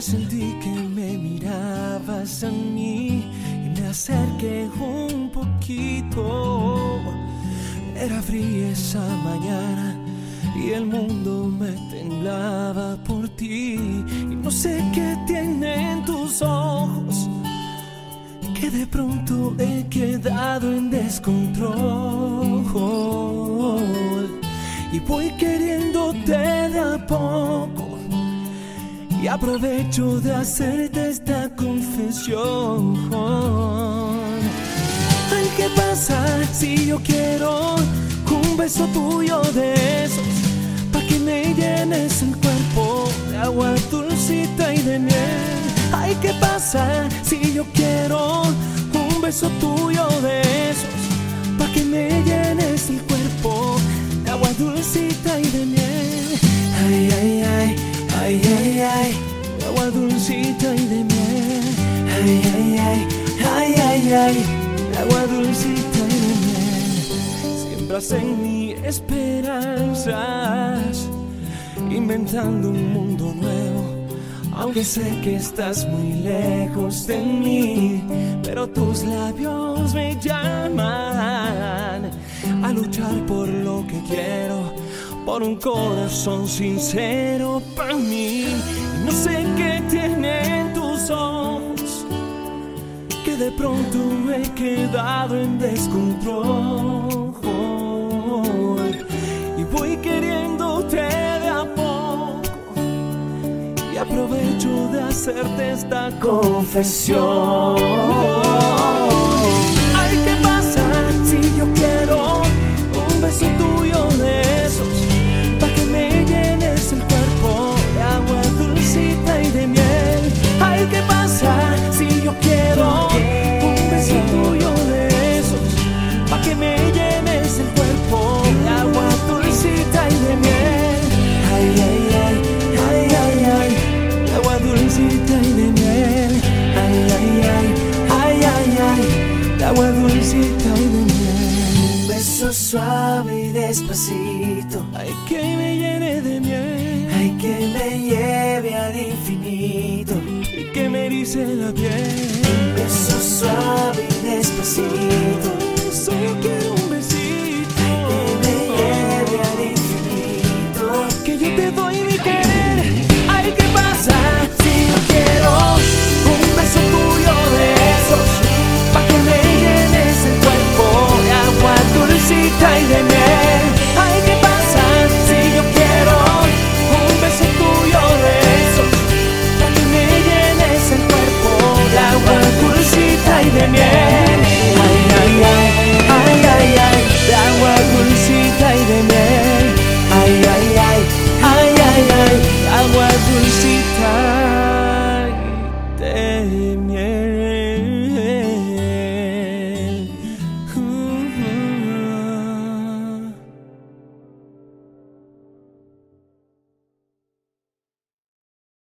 Presentí que me mirabas a mí y me acerqué un poquito. Era fría esa mañana y el mundo me temblaba por ti. Y no sé qué tienen tus ojos, que de pronto he quedado en descontrol. Y voy queriéndote aprovecho de hacerte esta confesión. Ay, ¿qué pasa si yo quiero un beso tuyo de esos? Pa' que me llenes el cuerpo de agua dulcita y de miel. Ay, ¿qué pasa si yo quiero un beso tuyo de esos? Pa' que me llenes el cuerpo de agua dulcita y de miel. Ay, ay, ay, ay, ay, ay, dulcita y de miel. Ay, ay, ay, ay, ay, ay, agua dulcita y de miel. Siembras en mí esperanzas, inventando un mundo nuevo. Aunque sé que estás muy lejos de mí, pero tus labios me llaman a luchar por lo que quiero, por un corazón sincero para mí. No sé qué tienen tus ojos, que de pronto me he quedado en descontrol. Y voy queriéndote de a poco y aprovecho de hacerte esta confesión. Suave y despacito. Ay, que me llene de miel. Ay, que me lleve al infinito. y que me erice la piel. Un beso suave y despacito. Solo quiero